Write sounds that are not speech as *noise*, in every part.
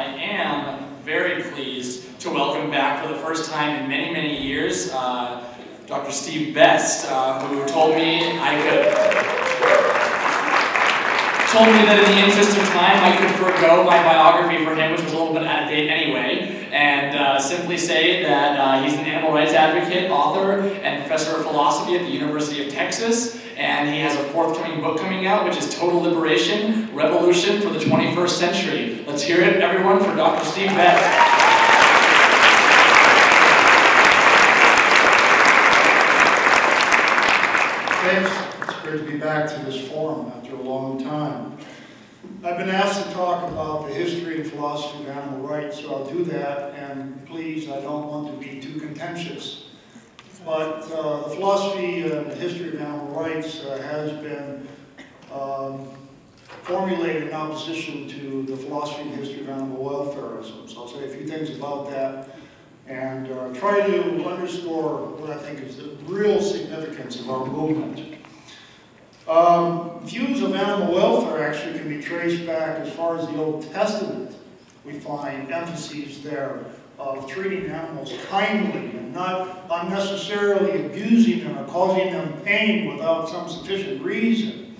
I am very pleased to welcome back for the first time in many, many years uh, Dr. Steve Best, uh, who told me I could told me that in the interest of time I could forego my biography for him, which was a little bit out of date anyway, and uh, simply say that uh, he's an animal rights advocate, author, and professor of philosophy at the University of Texas, and he has a forthcoming book coming out, which is Total Liberation, Revolution for the 21st Century. Let's hear it, everyone, for Dr. Steve Best. Thanks. It's great to be back to this forum after a long time. I've been asked to talk about the history and philosophy of animal rights, so I'll do that, and please, I don't want to be too contentious. But uh, the philosophy and the history of animal rights uh, has been um, formulated in opposition to the philosophy and history of animal welfarism. So I'll say a few things about that and uh, try to underscore what I think is the real significance of our movement. Um, views of animal welfare actually can be traced back as far as the Old Testament. We find emphases there of treating animals kindly and not unnecessarily abusing them or causing them pain without some sufficient reason.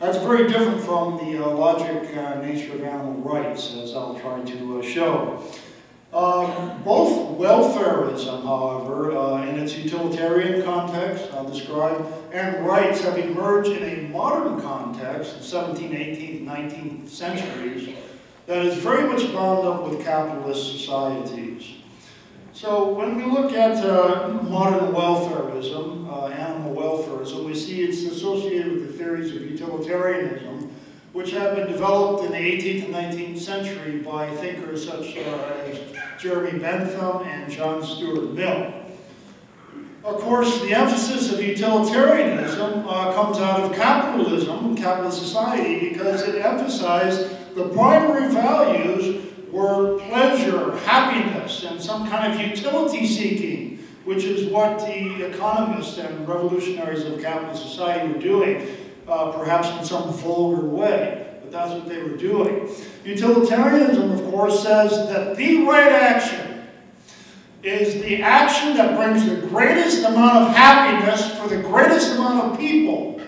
That's very different from the uh, logic uh, nature of animal rights, as I'll try to uh, show. Um, both welfarism, however, uh, in its utilitarian context, I'll describe, and rights have emerged in a modern context, the 17th, 18th, 19th centuries, that is very much bound up with capitalist societies. So when we look at uh, modern welfarism, uh, animal welfarism, we see it's associated with the theories of utilitarianism, which have been developed in the 18th and 19th century by thinkers such uh, as Jeremy Bentham and John Stuart Mill. Of course, the emphasis of utilitarianism uh, comes out of capitalism, capitalist society, because it emphasized the primary values were pleasure, happiness, and some kind of utility seeking, which is what the economists and revolutionaries of capitalist society were doing uh, perhaps in some vulgar way, that's what they were doing. Utilitarianism, of course, says that the right action is the action that brings the greatest amount of happiness for the greatest amount of people.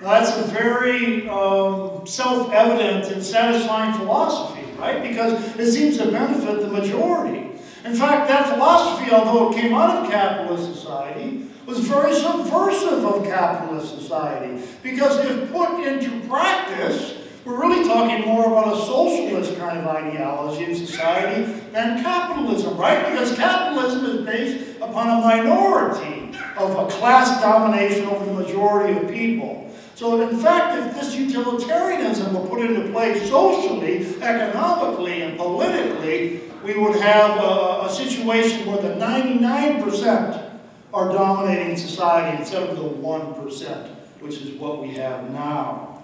Now, that's a very um, self-evident and satisfying philosophy, right? Because it seems to benefit the majority. In fact, that philosophy, although it came out of capitalist society, was very subversive of capitalist society. Because if put into practice, we're really talking more about a socialist kind of ideology in society than capitalism, right? Because capitalism is based upon a minority of a class domination over the majority of people. So in fact, if this utilitarianism were put into place socially, economically, and politically, we would have a, a situation where the 99% are dominating society instead of the 1%, which is what we have now.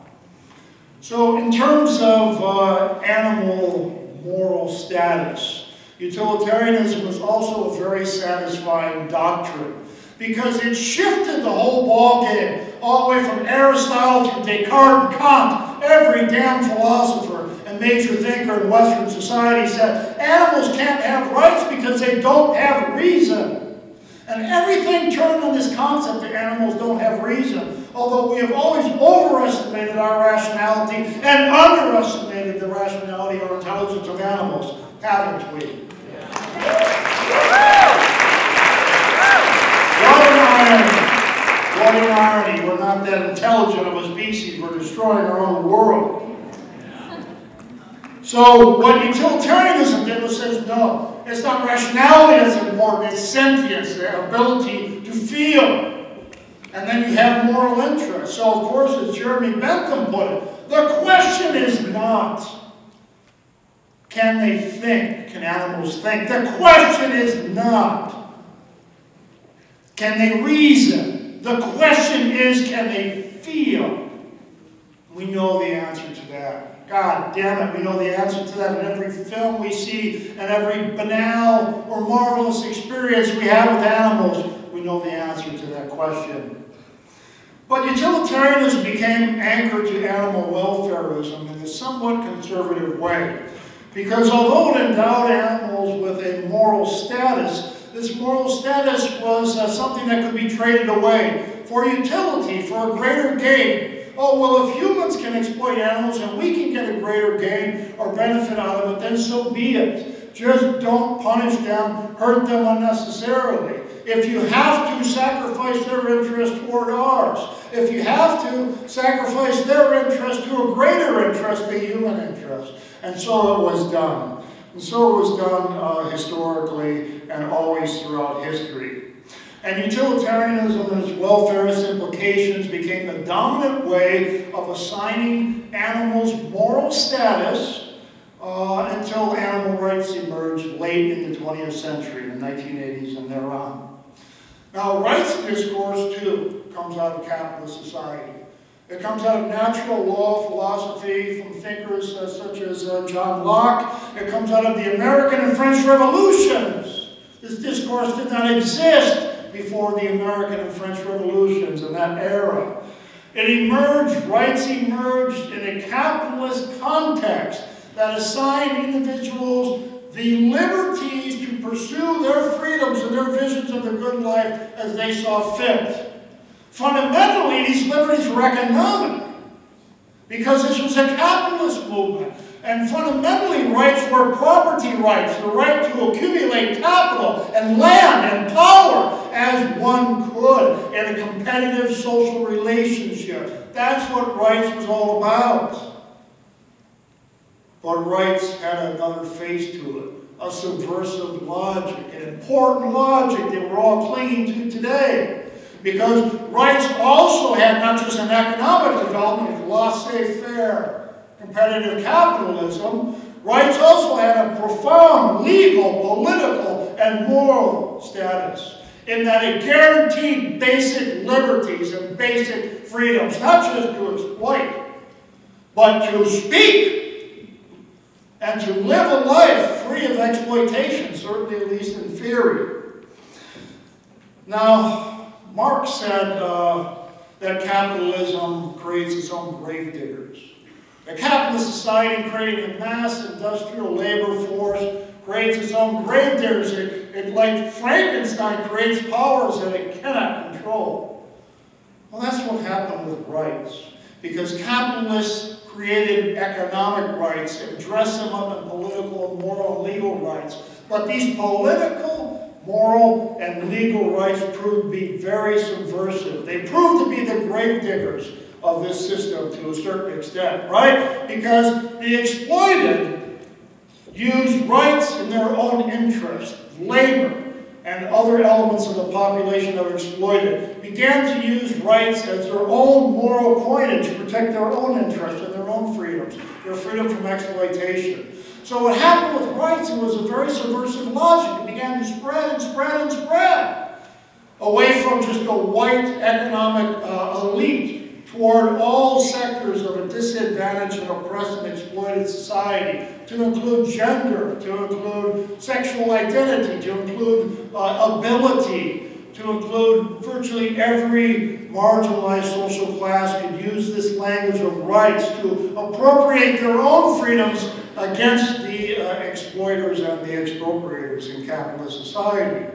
So in terms of uh, animal moral status, utilitarianism was also a very satisfying doctrine because it shifted the whole ballgame all the way from Aristotle to Descartes and Kant. Every damn philosopher and major thinker in Western society said animals can't have rights because they don't have reason. And everything turned on this concept that animals don't have reason, although we have always overestimated our rationality and underestimated the rationality or intelligence of animals, haven't we? What an irony. What an irony. We're not that intelligent of a species. We're destroying our own world. So what utilitarianism did was says, no, it's not rationality that's important, it's sentience, the ability to feel. And then you have moral interest. So of course, as Jeremy Bentham put it, the question is not, can they think? Can animals think? The question is not, can they reason? The question is, can they feel? We know the answer to that. God damn it, we know the answer to that in every film we see and every banal or marvelous experience we have with animals. We know the answer to that question. But utilitarianism became anchored to animal welfarism in a somewhat conservative way. Because although it endowed animals with a moral status, this moral status was uh, something that could be traded away for utility, for a greater gain. Oh, well, if humans can exploit animals and we can get a greater gain or benefit out of it, then so be it. Just don't punish them, hurt them unnecessarily. If you have to sacrifice their interest toward ours, if you have to sacrifice their interest to a greater interest, the human interest. And so it was done. And so it was done uh, historically and always throughout history. And utilitarianism and its welfarist implications became the dominant way of assigning animals moral status uh, until animal rights emerged late in the 20th century, in the 1980s and thereon. Now, rights discourse, too, comes out of capitalist society. It comes out of natural law philosophy from thinkers uh, such as uh, John Locke. It comes out of the American and French revolutions. This discourse did not exist before the American and French revolutions in that era. It emerged, rights emerged in a capitalist context that assigned individuals the liberties to pursue their freedoms and their visions of the good life as they saw fit. Fundamentally, these liberties were economic because this was a capitalist movement. And fundamentally, rights were property rights, the right to accumulate capital and land and power as one could in a competitive social relationship. That's what rights was all about. But rights had another face to it, a subversive logic, an important logic that we're all clinging to today. Because rights also had not just an economic development, of laissez-faire, competitive capitalism, rights also had a profound legal, political, and moral status in that it guaranteed basic liberties and basic freedoms, not just to exploit, but to speak and to live a life free of exploitation, certainly at least in theory. Now, Marx said uh, that capitalism creates its own grave diggers. A capitalist society creating a mass industrial labor force creates its own gravediggers. It, it, like Frankenstein, creates powers that it cannot control. Well, that's what happened with rights. Because capitalists created economic rights and dressed them up in political, moral, and legal rights. But these political, moral, and legal rights proved to be very subversive. They proved to be the gravediggers of this system to a certain extent, right? Because the exploited used rights in their own interest, labor, and other elements of the population that were exploited began to use rights as their own moral coinage to protect their own interests their freedom from exploitation. So what happened with rights, it was a very subversive logic. It began to spread and spread and spread away from just a white economic uh, elite toward all sectors of a disadvantaged and oppressed and exploited society, to include gender, to include sexual identity, to include uh, ability, to include virtually every marginalized social class could use this language of rights to appropriate their own freedoms against the uh, exploiters and the expropriators in capitalist society.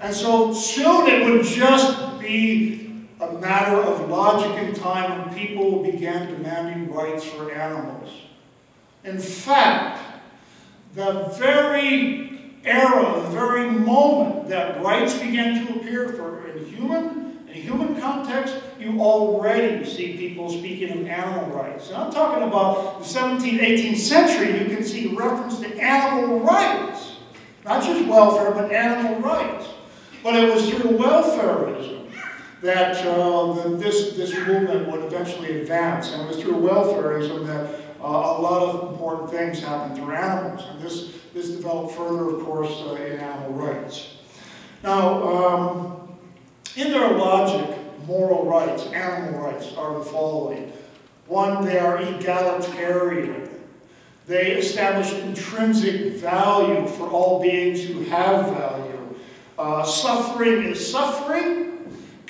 And so soon it would just be a matter of logic and time when people began demanding rights for animals. In fact, the very era, the very moment that rights began to appear for in human, in human context, you already see people speaking of animal rights. And I'm talking about the 17th, 18th century, you can see reference to animal rights. Not just welfare, but animal rights. But it was through welfarism that uh, the, this, this movement would eventually advance. And it was through welfarism that uh, a lot of important things happened through animals. And this, this developed further, of course, uh, in animal rights. Now, um, in their logic, moral rights, animal rights, are the following. One, they are egalitarian. They establish intrinsic value for all beings who have value. Uh, suffering is suffering,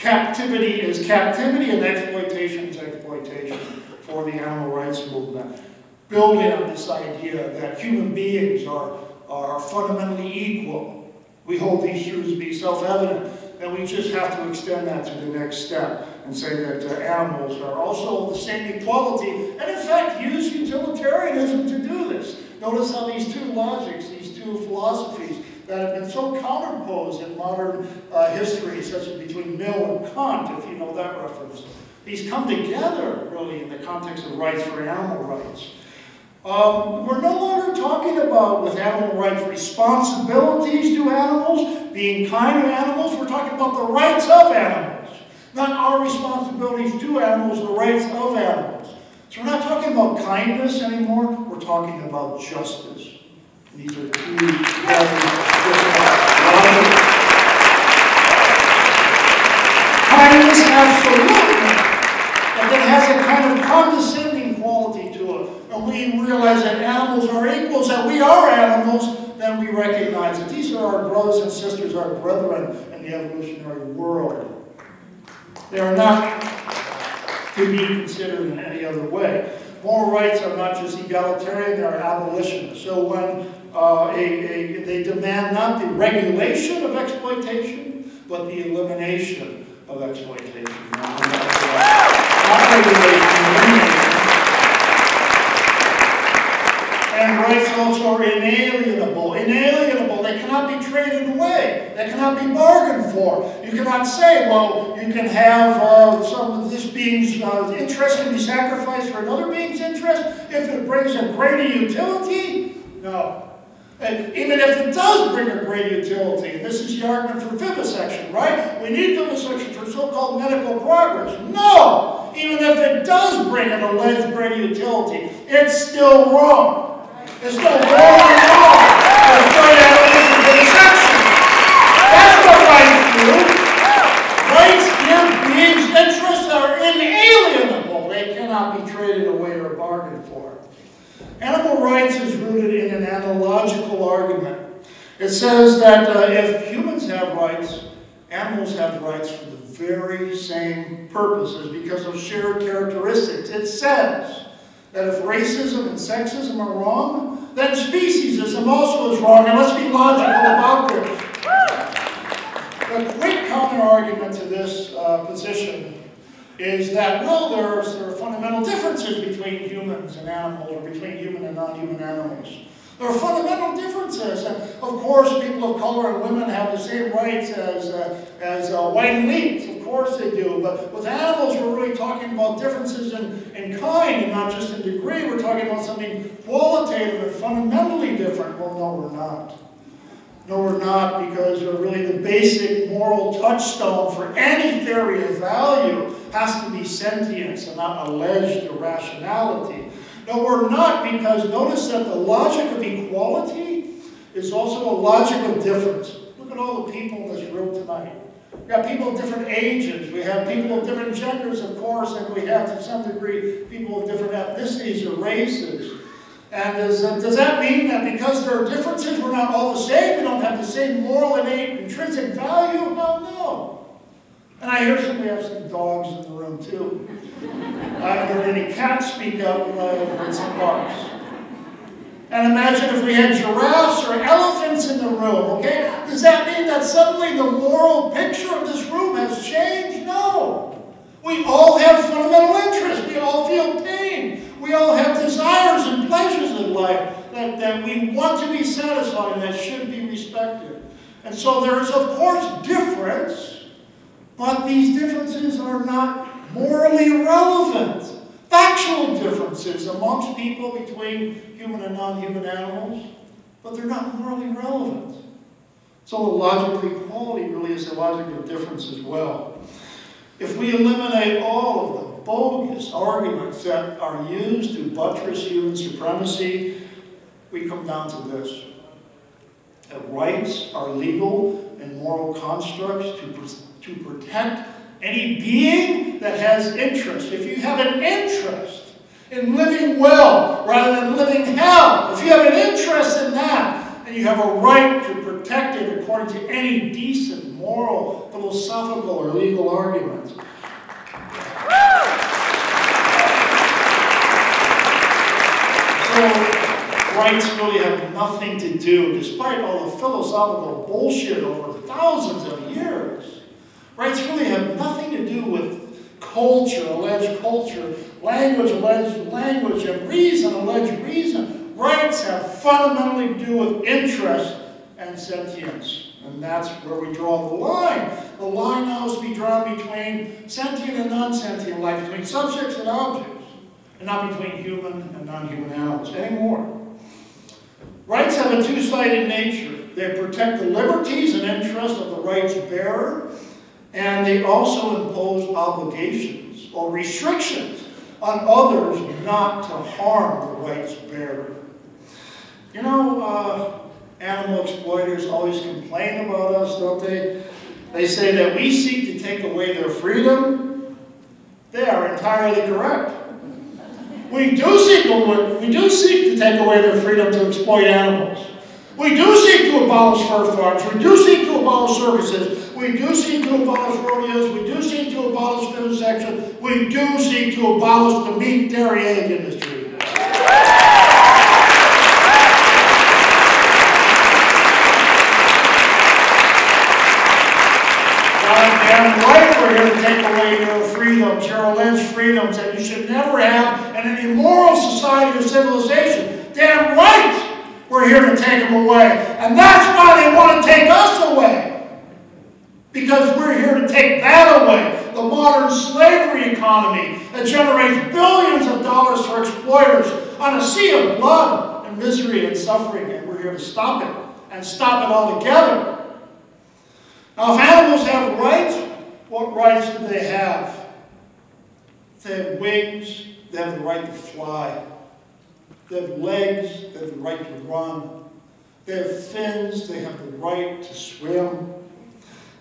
Captivity is captivity and exploitation is exploitation for the animal rights movement. Building on this idea that human beings are, are fundamentally equal. We hold these truths to be self-evident, then we just have to extend that to the next step and say that uh, animals are also of the same equality, and in fact use utilitarianism to do this. Notice how these two logics, these two philosophies that have been so counterposed in modern uh, history, such as between Mill and Kant, if you know that reference, these come together really in the context of rights for animal rights. Um, we're no longer talking about, with animal rights, responsibilities to animals, being kind to animals. We're talking about the rights of animals. Not our responsibilities to animals, the rights of animals. So we're not talking about kindness anymore, we're talking about justice. These are two very Kindness, absolutely, but it has a kind of condescending quality to it. And we realize that animals are equals, that are animals, then we recognize that these are our brothers and sisters, our brethren in the evolutionary world. They are not to be considered in any other way. Moral rights are not just egalitarian, they're abolitionist. So when uh, a, a, they demand not the regulation of exploitation, but the elimination of exploitation. Not, not elimination. And rights also are inalienable. Inalienable. They cannot be traded away. They cannot be bargained for. You cannot say, well, you can have uh, some of this being's uh, interest can be sacrificed for another being's interest if it brings a greater utility. No. And even if it does bring a great utility, and this is the argument for vivisection, right? We need vivisection for so-called medical progress. No! Even if it does bring an alleged great utility, it's still wrong. It's no wrong at all to refer to animals as vivisection. That's what rights do. Rights give beings interests that are inalienable. They cannot be traded away or bargained for. Animal rights is rooted in an analogical argument. It says that uh, if humans have rights, animals have rights for the very same purposes because of shared characteristics. It says that if racism and sexism are wrong, then speciesism also is wrong, and let's be logical about this. The great counter-argument to this uh, position is that, well, there are, there are fundamental differences between humans and animals, or between human and non-human animals. There are fundamental differences, and of course, people of color and women have the same rights as, uh, as uh, white elites. Of course they do, but with animals, we're really talking about differences in, in kind and not just in degree. We're talking about something qualitative and fundamentally different. Well, no, we're not. No, we're not, because really the basic moral touchstone for any theory of value has to be sentience and not alleged irrationality. No, we're not, because notice that the logic of equality is also a logic of difference. Look at all the people in this room tonight. We have people of different ages. We have people of different genders, of course, and we have, to some degree, people of different ethnicities or races. And does, uh, does that mean that because there are differences, we're not all the same? We don't have the same moral innate intrinsic value? No, no. And I hear we have some dogs in the room too. I haven't heard any cats speak up, but I've heard some barks. And imagine if we had giraffes or elephants in the room, okay? Does that mean that suddenly the moral picture of this room has changed? No. We all have fundamental interests. We all feel pain. We all have desires and pleasures in life that, that we want to be satisfied and that should be respected. And so there is, of course, difference, but these differences are not morally relevant. Factual differences amongst people between human and non-human animals, but they're not morally relevant. So the logic of equality really is a logic of difference as well. If we eliminate all of the bogus arguments that are used to buttress human supremacy, we come down to this. That rights are legal and moral constructs to, to protect any being that has interest. If you have an interest in living well rather than living hell, if you have an interest in that, and you have a right to protect it according to any decent, moral, philosophical, or legal argument. Rights really have nothing to do, despite all the philosophical bullshit over thousands of years. Rights really have nothing to do with culture, alleged culture, language, alleged language, and reason, alleged reason. Rights have fundamentally to do with interest and sentience. And that's where we draw the line. The line now is to be drawn between sentient and non-sentient life, between subjects and objects, and not between human and non-human animals anymore. Rights have a two-sided nature. They protect the liberties and interests of the rights bearer, and they also impose obligations or restrictions on others not to harm the rights bearer. You know, uh, animal exploiters always complain about us, don't they? They say that we seek to take away their freedom. They are entirely correct. We do seek to, we do seek to take away their freedom to exploit animals. We do seek to abolish fur farms. We do seek to abolish circuses. We do seek to abolish rodeos. We do seek to abolish vivisection. We do seek to abolish the meat, dairy, egg industry. damn right we're here to take away your freedoms, your alleged freedoms that you should never have an society or civilization. Damn right we're here to take them away. And that's why they want to take us away. Because we're here to take that away. The modern slavery economy that generates billions of dollars for exploiters on a sea of blood and misery and suffering. And we're here to stop it and stop it altogether. Now, if animals have rights, what rights do they have? They have wings, they have the right to fly. They have legs, they have the right to run. They have fins, they have the right to swim.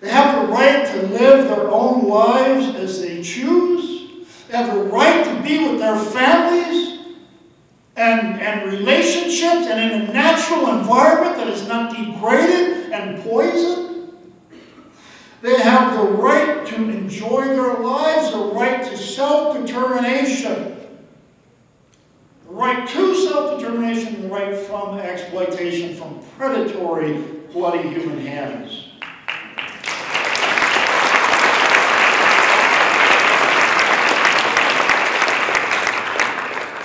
They have the right to live their own lives as they choose. They have the right to be with their families and, and relationships and in a natural environment that is not degraded and poisoned. They have the right to enjoy their lives, the right to self-determination. Right to self-determination right from exploitation from predatory, bloody human hands.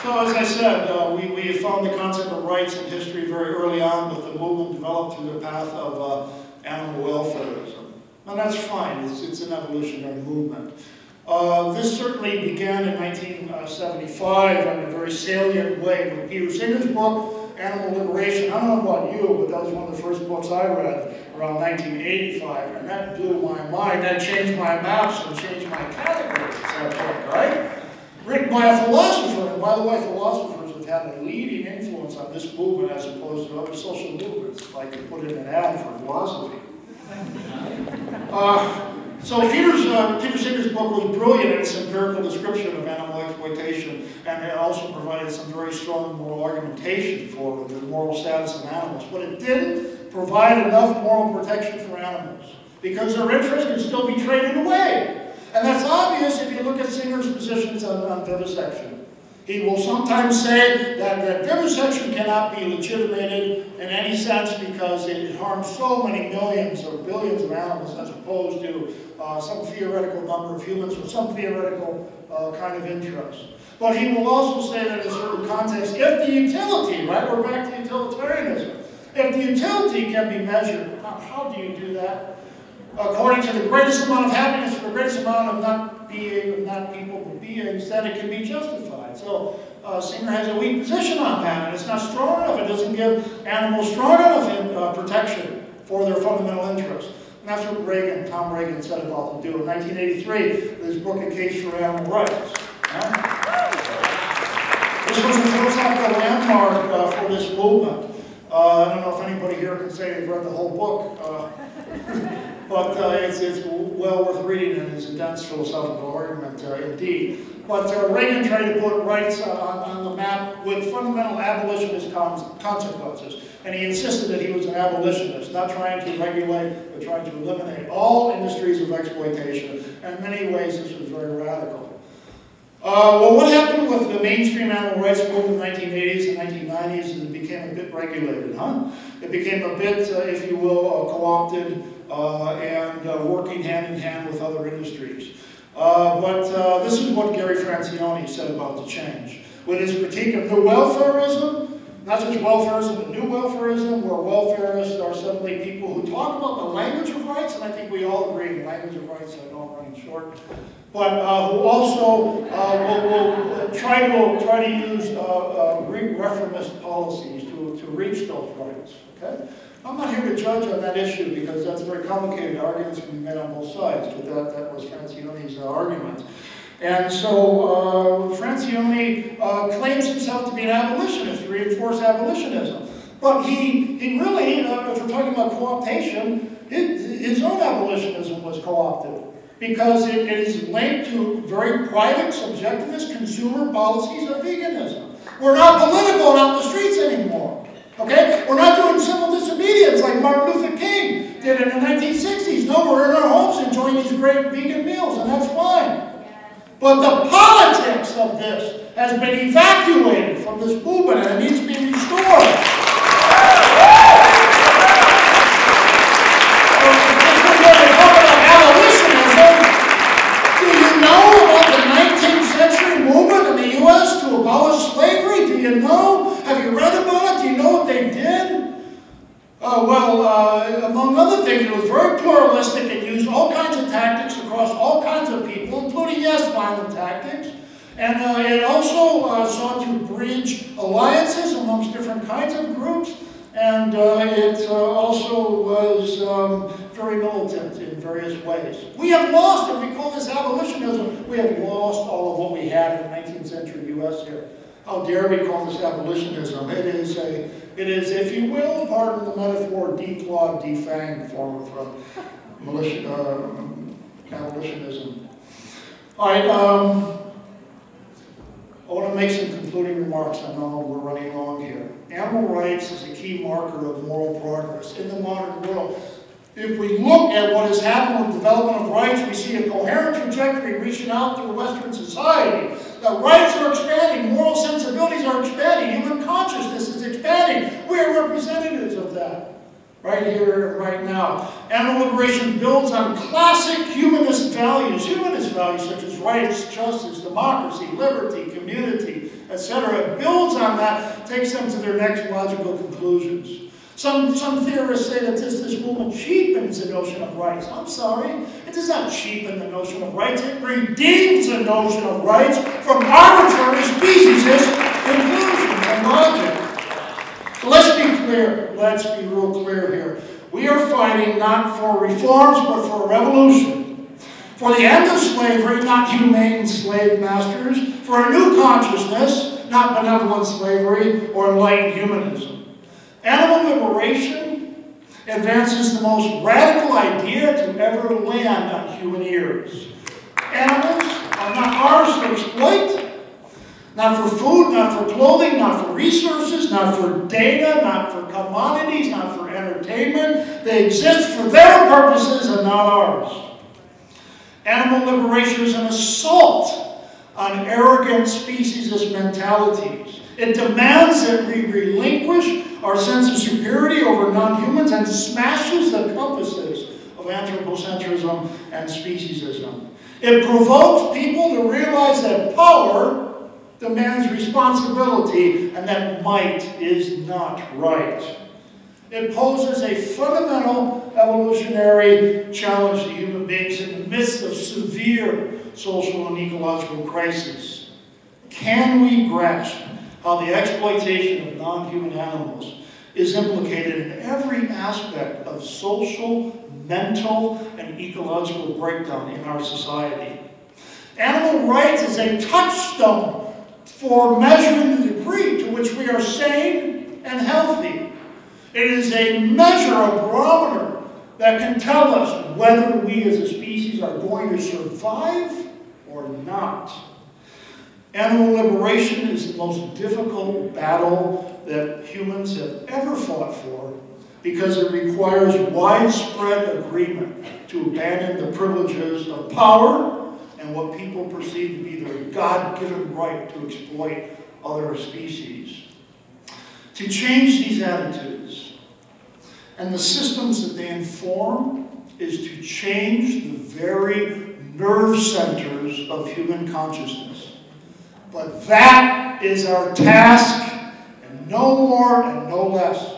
So as I said, uh, we, we found the concept of rights in history very early on with the movement developed through the path of uh, animal welfarism. And that's fine, it's, it's an evolutionary movement. Uh, this certainly began in 1975 in a very salient way with Peter Singer's book, Animal Liberation. I don't know about you, but that was one of the first books I read around 1985, and that blew my mind. That changed my maps and changed my categories, book, right? Written by a philosopher, and by the way, philosophers have had a leading influence on this movement as opposed to other social movements, I could put in an ad for philosophy. Uh, so Peter's, uh, Peter Singer's book was brilliant in its empirical description of animal exploitation, and it also provided some very strong moral argumentation for the moral status of animals. But it didn't provide enough moral protection for animals, because their interest can still be traded away. And that's obvious if you look at Singer's positions on, on vivisection. He will sometimes say that, that vivisection cannot be legitimated in any sense because it harms so many millions or billions of animals as opposed to uh, some theoretical number of humans with some theoretical uh, kind of interest. But he will also say that in a certain contexts, if the utility, right, we're back to utilitarianism, if the utility can be measured, how, how do you do that? According to the greatest amount of happiness the greatest amount of not being, not people, but beings, then it can be justified. So uh, Singer has a weak position on that, and it's not strong enough. It doesn't give animals strong enough in, uh, protection for their fundamental interests. And that's what Regan, Tom Regan said about them do in 1983, his book, A Case for Animal Rights. Yeah? This was a philosophical landmark uh, for this movement. Uh, I don't know if anybody here can say they've read the whole book, uh, *laughs* but uh, it's, it's well worth reading and it's a dense philosophical argument uh, indeed. But uh, Regan tried to put rights uh, on, on, the map with fundamental abolitionist consequences. And he insisted that he was an abolitionist, not trying to regulate, but trying to eliminate all industries of exploitation. And in many ways, this was very radical. Uh, well, what happened with the mainstream animal rights movement in the 1980s and 1990s is it became a bit regulated, huh? It became a bit, uh, if you will, uh, co-opted uh, and uh, working hand in hand with other industries. Uh, but this is what Gary Francione said about the change. With his critique of new welfarism, not just welfarism, but new welfarism, where welfarists are suddenly people who talk about the language of rights, and I think we all agree the language of rights, I know I'm running short, but uh, who also uh, will, will, try to try to use uh, uh, Greek reformist policies to, to reach those rights. Okay? I'm not here to judge on that issue because that's very complicated. Arguments can be made on both sides, but that, that was Francione's uh, argument. And so uh, Francione uh, claims himself to be an abolitionist, to reinforce abolitionism. But he, he really, uh, if we're talking about co-optation, his own abolitionism was co-opted because it, it is linked to very private, subjectivist consumer policies of veganism. We're not political out the streets anymore. Okay? We're not doing civil disobedience like Martin Luther King did in the 1960s. No, we're in our homes enjoying these great vegan meals, and that's fine. But the politics of this has been evacuated from this movement, and it needs to be restored. abolish slavery? Do you know? Have you read about it? Do you know what they did? Uh, well, uh, among other things, it was very pluralistic. It used all kinds of tactics across all kinds of people, including, yes, violent tactics. And uh, it also uh, sought to bridge alliances amongst different kinds of groups. And uh, it uh, also was um, very militant in various ways. We have lost, if we call this abolitionism, we have lost all of what we had in the 19th century U.S. here. How dare we call this abolitionism? It is a, it is, if you will, pardon the metaphor, declawed, defanged form of militia, uh, abolitionism. All right, um, I want to make some concluding remarks. I know we're running long here. Animal rights is a key marker of moral progress in the modern world. If we look at what has happened with development of rights, we see a coherent trajectory reaching out through Western society. The rights are expanding, moral sensibilities are expanding, human consciousness is expanding. We are representatives of that right here, right now. Animal liberation builds on classic humanist values, humanist values such as rights, justice, democracy, liberty, community, etc. It builds on that, takes them to their next logical conclusions. Some, some theorists say that this, this movement cheapens the notion of rights. I'm sorry, it does not cheapen the notion of rights. It redeems the notion of rights from arbitrary speciesist conclusions and logic. So let's be clear. Let's be real clear here. We are fighting not for reforms, but for revolution. For the end of slavery, not humane slave masters. For a new consciousness, not benevolent slavery or enlightened humanism. Animal liberation advances the most radical idea to ever land on human ears. Animals are not ours to exploit, not for food, not for clothing, not for resources, not for data, not for commodities, not for entertainment. They exist for their purposes and not ours. Animal liberation is an assault on arrogant speciesist mentalities. It demands that we relinquish our sense of superiority over non-humans and smashes the compasses of anthropocentrism and speciesism. It provokes people to realize that power demands responsibility and that might is not right. It poses a fundamental evolutionary challenge to human beings in the midst of severe social and ecological crisis. Can we grasp how the exploitation of non-human animals is implicated in every aspect of social, mental, and ecological breakdown in our society? Animal rights is a touchstone for measuring the degree to which we are sane and healthy. It is a measure, a barometer, that can tell us whether we as a species are going to survive or not. Animal liberation is the most difficult battle that humans have ever fought for because it requires widespread agreement to abandon the privileges of power and what people perceive to be their God-given right to exploit other species. To change these attitudes and the systems that they inform is to change the very nerve centers of human consciousness. But that is our task, and no more and no less.